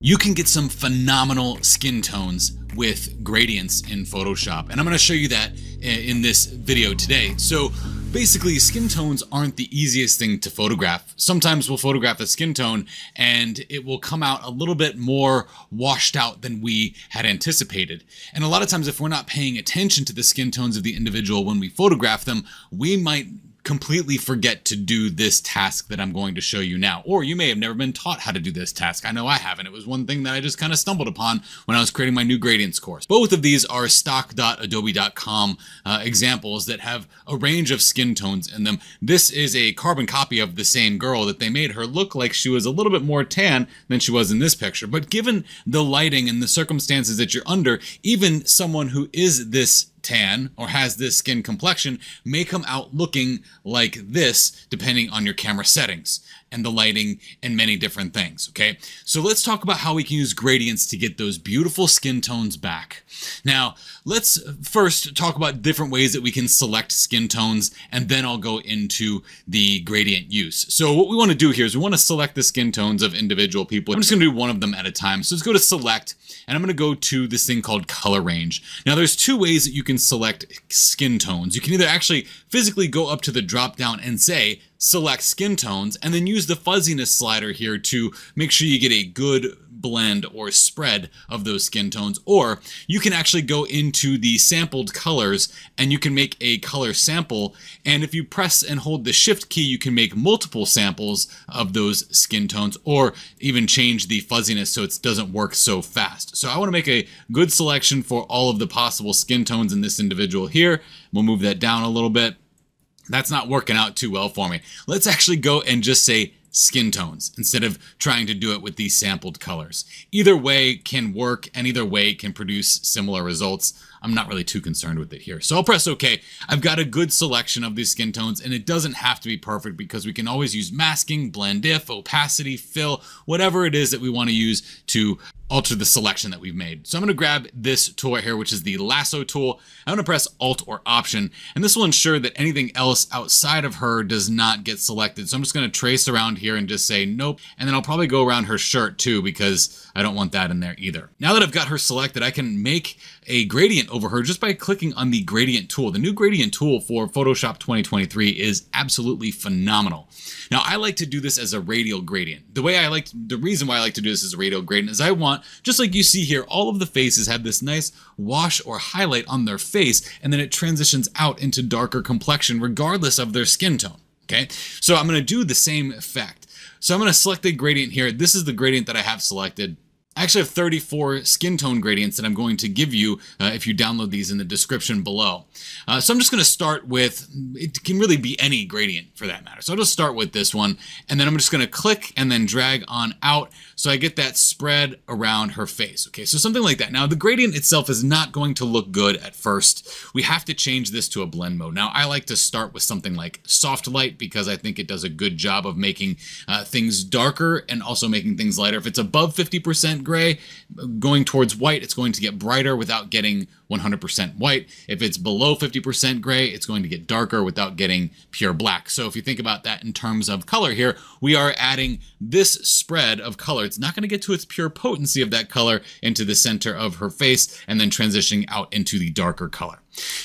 You can get some phenomenal skin tones with gradients in Photoshop, and I'm going to show you that eh, in this video today. So basically, skin tones aren't the easiest thing to photograph. Sometimes we'll photograph a skin tone and it will come out a little bit more washed out than we had anticipated. And a lot of times if we're not paying attention to the skin tones of the individual when we photograph them, we might completely forget to do this task that I'm going to show you now. Or you may have never been taught how to do this task. I know I haven't. It was one thing that I just kind of stumbled upon when I was creating my new gradients course. Both of these are stock.adobe.com uh, examples that have a range of skin tones in them. This is a carbon copy of the same girl that they made her look like she was a little bit more tan than she was in this picture. But given the lighting and the circumstances that you're under, even someone who is this tan or has this skin complexion may come out looking like this depending on your camera settings and the lighting and many different things, okay? So let's talk about how we can use gradients to get those beautiful skin tones back. Now, let's first talk about different ways that we can select skin tones, and then I'll go into the gradient use. So what we want to do here is we want to select the skin tones of individual people. I'm just to do one of them at a time. So let's go to select, and I'm to go to this thing called color range. Now, there's two ways that you can select skin tones. You can either actually physically go up to the drop down and say, select skin tones, and then use the fuzziness slider here to make sure you get a good blend or spread of those skin tones. Or you can actually go into the sampled colors and you can make a color sample. And if you press and hold the shift key, you can make multiple samples of those skin tones or even change the fuzziness so it doesn't work so fast. So I want to make a good selection for all of the possible skin tones in this individual here. We'll move that down a little bit. That's not working out too well for me. Let's actually go and just say skin tones instead of trying to do it with these sampled colors. Either way can work and either way can produce similar results. I'm not really too concerned with it here. So I'll press OK. I've got a good selection of these skin tones and it doesn't have to be perfect because we can always use masking, blend if, opacity, fill, whatever it is that we want to use to alter the selection that we've made. So I'm going to grab this tool right here, which is the lasso tool. I'm going to press Alt or Option, and this will ensure that anything else outside of her does not get selected. So I'm just going to trace around here and just say nope, and then I'll probably go around her shirt too because I don't want that in there either. Now that I've got her selected, I can make a gradient over her just by clicking on the gradient tool. The new gradient tool for Photoshop 2023 is absolutely phenomenal. Now I like to do this as a radial gradient. The way I like, the reason why I like to do this as a radial gradient is I want, just like you see here, all of the faces have this nice wash or highlight on their face and then it transitions out into darker complexion regardless of their skin tone. Okay, so I'm going to do the same effect. So I'm going to select the gradient here. This is the gradient that I have selected. I actually have 34 skin tone gradients that I'm going to give you uh, if you download these in the description below. Uh, so I'm just going to start with, it can really be any gradient for that matter. So I'll just start with this one and then I'm just going to click and then drag on out so I get that spread around her face. Okay, so something like that. Now the gradient itself is not going to look good at first. We have to change this to a blend mode. Now I like to start with something like soft light because I think it does a good job of making uh, things darker and also making things lighter. If it's above 50% gray, going towards white, it's going to get brighter without getting 100% white. If it's below 50% gray, it's going to get darker without getting pure black. So if you think about that in terms of color here, we are adding this spread of color. It's not going to get to its pure potency of that color into the center of her face and then transitioning out into the darker color.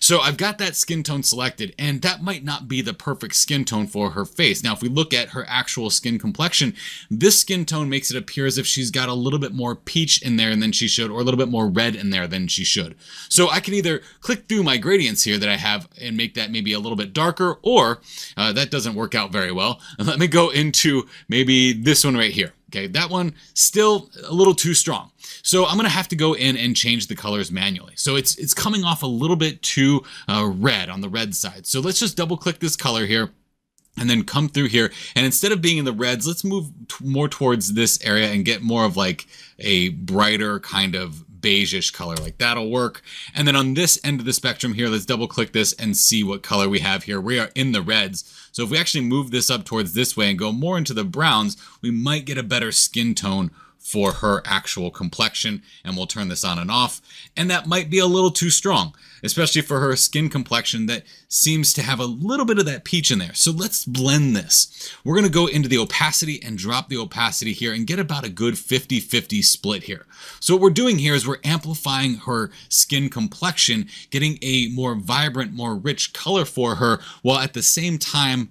So I've got that skin tone selected and that might not be the perfect skin tone for her face. Now if we look at her actual skin complexion, this skin tone makes it appear as if she's got a little bit more peach in there than she should or a little bit more red in there than she should. So I can either click through my gradients here that I have and make that maybe a little bit darker or uh, that doesn't work out very well. Let me go into maybe this one right here. Okay, that one still a little too strong. So I'm gonna have to go in and change the colors manually. So it's it's coming off a little bit too uh, red on the red side. So let's just double click this color here and then come through here. And instead of being in the reds, let's move more towards this area and get more of like a brighter kind of beigeish color. Like that'll work. And then on this end of the spectrum here let's double click this and see what color we have here. We are in the reds. So if we actually move this up towards this way and go more into the browns we might get a better skin tone for her actual complexion and we'll turn this on and off. And that might be a little too strong especially for her skin complexion that seems to have a little bit of that peach in there. So let's blend this. We're going to go into the opacity and drop the opacity here and get about a good 50-50 split here. So what we're doing here is we're amplifying her skin complexion getting a more vibrant more rich color for her while at the same time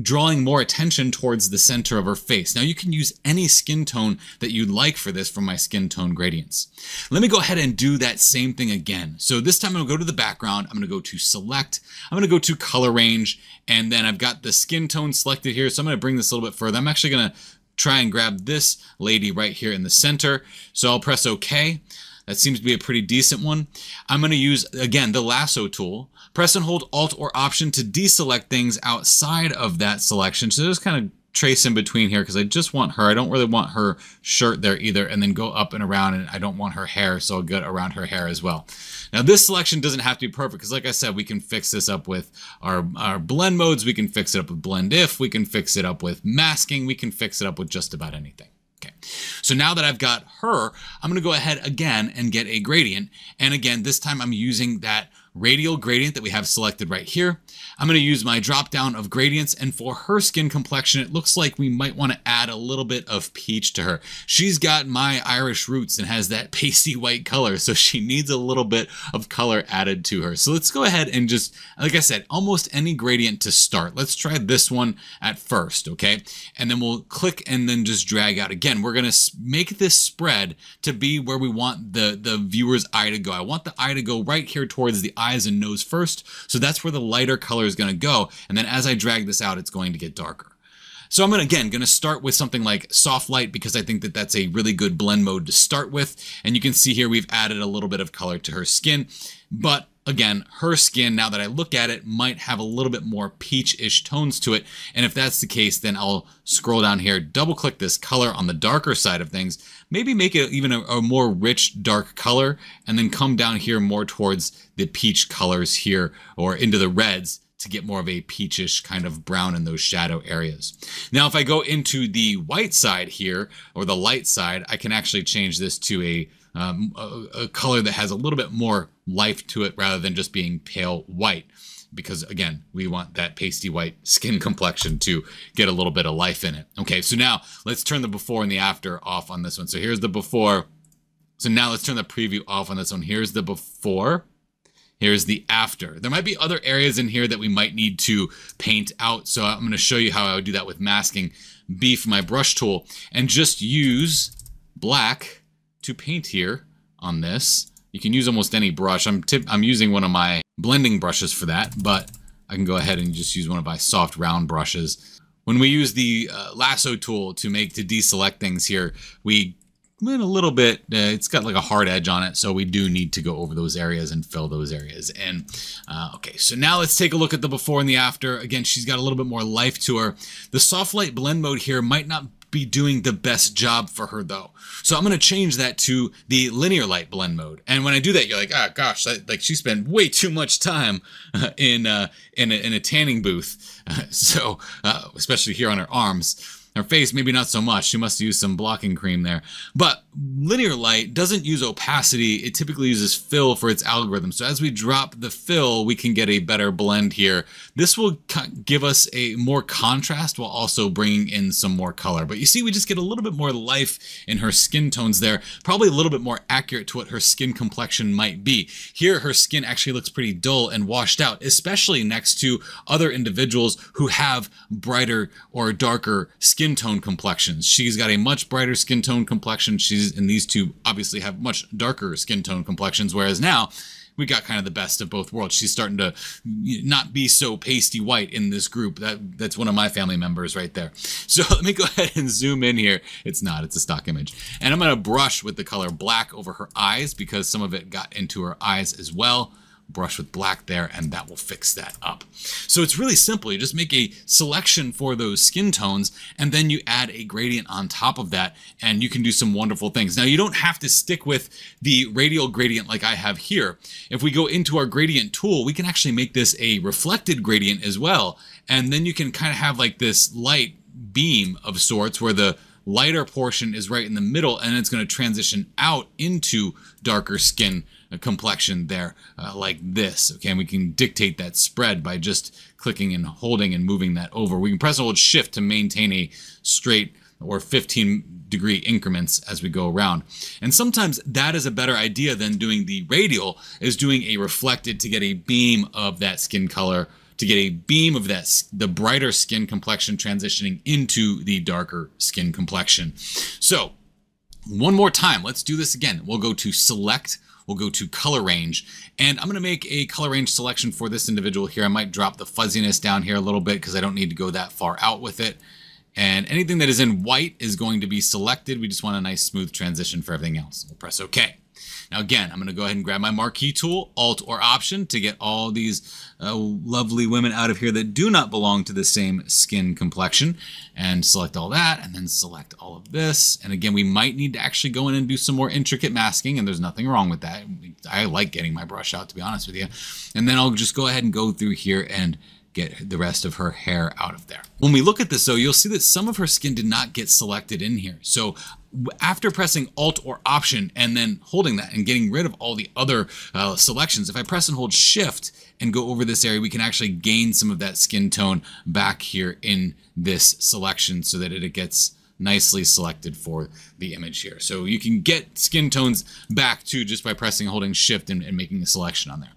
drawing more attention towards the center of her face. Now you can use any skin tone that you'd like for this from my skin tone gradients. Let me go ahead and do that same thing again. So this time I'm gonna go to the background, I'm gonna go to select, I'm gonna go to color range, and then I've got the skin tone selected here. So I'm gonna bring this a little bit further. I'm actually gonna try and grab this lady right here in the center. So I'll press OK. That seems to be a pretty decent one. I'm going to use, again, the lasso tool. Press and hold Alt or Option to deselect things outside of that selection. So just kind of trace in between here because I just want her. I don't really want her shirt there either and then go up and around and I don't want her hair so I'll get around her hair as well. Now this selection doesn't have to be perfect because like I said we can fix this up with our, our blend modes, we can fix it up with blend if, we can fix it up with masking, we can fix it up with just about anything. So now that I've got her, I'm gonna go ahead again and get a gradient. And again, this time I'm using that radial gradient that we have selected right here. I'm going to use my drop down of gradients and for her skin complexion it looks like we might want to add a little bit of peach to her. She's got my Irish roots and has that pasty white color so she needs a little bit of color added to her. So let's go ahead and just like I said almost any gradient to start. Let's try this one at first okay and then we'll click and then just drag out again. We're going to make this spread to be where we want the the viewer's eye to go. I want the eye to go right here towards the eyes and nose first. So that's where the lighter color is going to go. And then as I drag this out, it's going to get darker. So I'm gonna, again going to start with something like soft light because I think that that's a really good blend mode to start with. And you can see here we've added a little bit of color to her skin. But again, her skin, now that I look at it, might have a little bit more peach-ish tones to it. And if that's the case, then I'll scroll down here, double click this color on the darker side of things, maybe make it even a, a more rich dark color, and then come down here more towards the peach colors here or into the reds to get more of a peachish kind of brown in those shadow areas. Now, if I go into the white side here, or the light side, I can actually change this to a um, a, a color that has a little bit more life to it rather than just being pale white because again, we want that pasty white skin complexion to get a little bit of life in it. Okay, so now let's turn the before and the after off on this one. So here's the before. So now let's turn the preview off on this one. Here's the before. Here's the after. There might be other areas in here that we might need to paint out. So I'm going to show you how I would do that with masking B for my brush tool and just use black to paint here on this. You can use almost any brush. I'm tip I'm using one of my blending brushes for that, but I can go ahead and just use one of my soft round brushes. When we use the uh, lasso tool to make to deselect things here, we went a little bit, uh, it's got like a hard edge on it, so we do need to go over those areas and fill those areas in. Uh, okay, so now let's take a look at the before and the after. Again, she's got a little bit more life to her. The soft light blend mode here might not be doing the best job for her though. So I'm going to change that to the linear light blend mode. And when I do that, you're like, ah, oh, gosh, like she spent way too much time uh, in, uh, in, a, in a tanning booth. Uh, so, especially here on her arms. Her face, maybe not so much. She must use some blocking cream there. But linear light doesn't use opacity. It typically uses fill for its algorithm. So as we drop the fill, we can get a better blend here. This will give us a more contrast while also bringing in some more color. But you see, we just get a little bit more life in her skin tones there. Probably a little bit more accurate to what her skin complexion might be. Here, her skin actually looks pretty dull and washed out, especially next to other individuals who have brighter or darker skin skin tone complexions. She's got a much brighter skin tone complexion. She's and these two obviously have much darker skin tone complexions. Whereas now we got kind of the best of both worlds. She's starting to not be so pasty white in this group. That that's one of my family members right there. So let me go ahead and zoom in here. It's not, it's a stock image. And I'm gonna brush with the color black over her eyes because some of it got into her eyes as well brush with black there and that will fix that up. So it's really simple. You just make a selection for those skin tones and then you add a gradient on top of that and you can do some wonderful things. Now you don't have to stick with the radial gradient like I have here. If we go into our gradient tool, we can actually make this a reflected gradient as well. And then you can kind of have like this light beam of sorts where the lighter portion is right in the middle and it's going to transition out into darker skin complexion there uh, like this. Okay, and we can dictate that spread by just clicking and holding and moving that over. We can press and hold shift to maintain a straight or 15 degree increments as we go around. And sometimes that is a better idea than doing the radial, is doing a reflected to get a beam of that skin color to get a beam of that the brighter skin complexion transitioning into the darker skin complexion. So one more time, let's do this again. We'll go to select, we'll go to color range, and I'm gonna make a color range selection for this individual here. I might drop the fuzziness down here a little bit because I don't need to go that far out with it. And anything that is in white is going to be selected. We just want a nice smooth transition for everything else. We'll press OK. Now again, I'm going to go ahead and grab my marquee tool, Alt or Option, to get all these uh, lovely women out of here that do not belong to the same skin complexion. And select all that, and then select all of this. And again, we might need to actually go in and do some more intricate masking, and there's nothing wrong with that. I like getting my brush out, to be honest with you. And then I'll just go ahead and go through here and get the rest of her hair out of there. When we look at this though, you'll see that some of her skin did not get selected in here. So after pressing Alt or Option and then holding that and getting rid of all the other uh, selections, if I press and hold Shift and go over this area, we can actually gain some of that skin tone back here in this selection so that it gets nicely selected for the image here. So you can get skin tones back too just by pressing holding Shift and, and making a selection on there.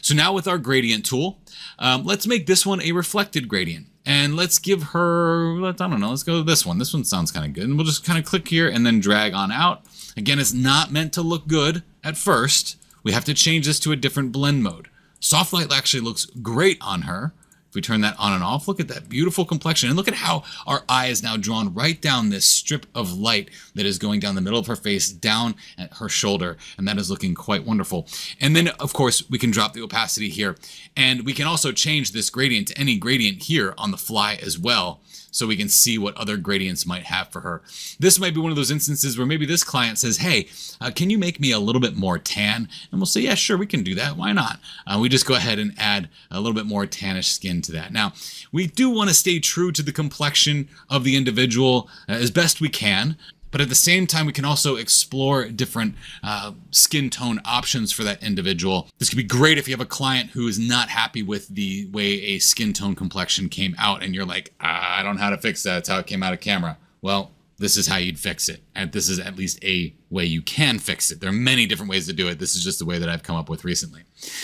So now with our gradient tool, um, let's make this one a reflected gradient. And let's give her, let's, I don't know, let's go to this one. This one sounds kind of good. And we'll just kind of click here and then drag on out. Again, it's not meant to look good at first. We have to change this to a different blend mode. Soft light actually looks great on her. If we turn that on and off, look at that beautiful complexion. And look at how our eye is now drawn right down this strip of light that is going down the middle of her face, down at her shoulder. And that is looking quite wonderful. And then, of course, we can drop the opacity here. And we can also change this gradient to any gradient here on the fly as well so we can see what other gradients might have for her. This might be one of those instances where maybe this client says, hey, uh, can you make me a little bit more tan? And we'll say, yeah, sure, we can do that. Why not? Uh, we just go ahead and add a little bit more tannish skin to that. Now, we do want to stay true to the complexion of the individual uh, as best we can. But at the same time, we can also explore different uh, skin tone options for that individual. This could be great if you have a client who is not happy with the way a skin tone complexion came out and you're like, ah, I don't know how to fix that. It's how it came out of camera. Well, this is how you'd fix it. And this is at least a way you can fix it. There are many different ways to do it. This is just the way that I've come up with recently.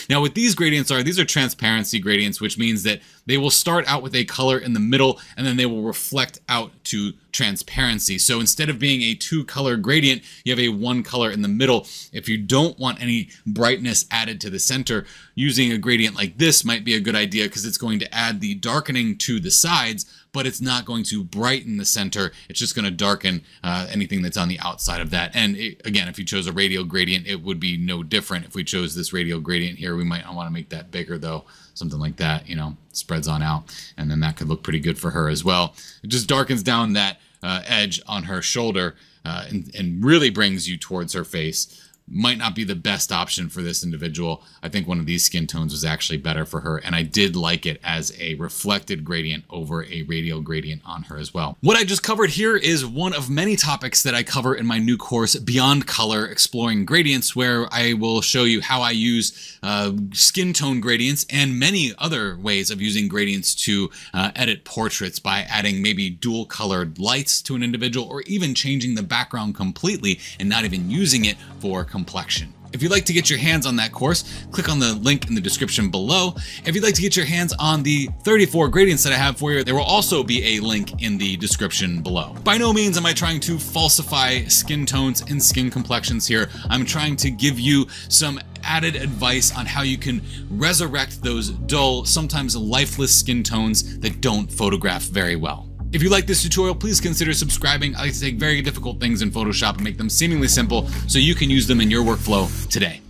Now what these gradients are, these are transparency gradients, which means that they will start out with a color in the middle and then they will reflect out to transparency. So instead of being a two color gradient, you have a one color in the middle. If you don't want any brightness added to the center, using a gradient like this might be a good idea because it's going to add the darkening to the sides, but it's not going to brighten the center. It's just going to darken uh, anything that's on the outside of that. And it, again, if you chose a radial gradient, it would be no different. If we chose this radial gradient here, we might want to make that bigger though, something like that, you know, spreads on out. And then that could look pretty good for her as well. It just darkens down that uh, edge on her shoulder uh, and, and really brings you towards her face might not be the best option for this individual. I think one of these skin tones was actually better for her, and I did like it as a reflected gradient over a radial gradient on her as well. What I just covered here is one of many topics that I cover in my new course, Beyond Color, Exploring Gradients, where I will show you how I use uh, skin tone gradients and many other ways of using gradients to uh, edit portraits by adding maybe dual colored lights to an individual or even changing the background completely and not even using it for complexion. If you'd like to get your hands on that course, click on the link in the description below. If you'd like to get your hands on the 34 gradients that I have for you, there will also be a link in the description below. By no means am I trying to falsify skin tones and skin complexions here. I'm trying to give you some added advice on how you can resurrect those dull, sometimes lifeless skin tones that don't photograph very well. If you like this tutorial, please consider subscribing. I like to take very difficult things in Photoshop and make them seemingly simple so you can use them in your workflow today.